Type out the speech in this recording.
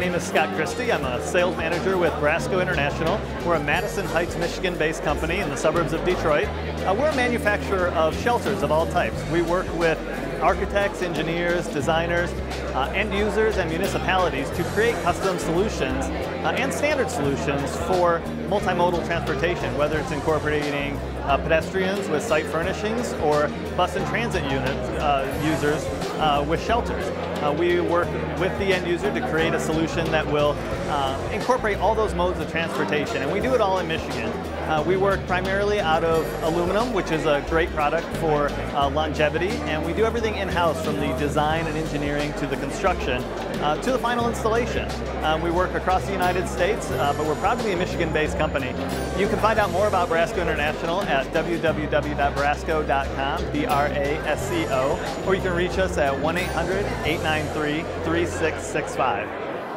name is Scott Christie. I'm a sales manager with Brasco International. We're a Madison Heights, Michigan based company in the suburbs of Detroit. Uh, we're a manufacturer of shelters of all types. We work with architects, engineers, designers, uh, end users, and municipalities to create custom solutions uh, and standard solutions for multimodal transportation, whether it's incorporating uh, pedestrians with site furnishings or bus and transit unit uh, users uh, with shelters. Uh, we work with the end user to create a solution that will incorporate all those modes of transportation, and we do it all in Michigan. we work primarily out of aluminum, which is a great product for longevity, and we do everything in-house from the design and engineering to the construction uh, to the final installation. We work across the United States, uh, but we're proud to be a Michigan-based company. You can find out more about Brasco International at www.brasco.com, B-R-A-S-C-O, or you can reach us at 1-800-893-3665.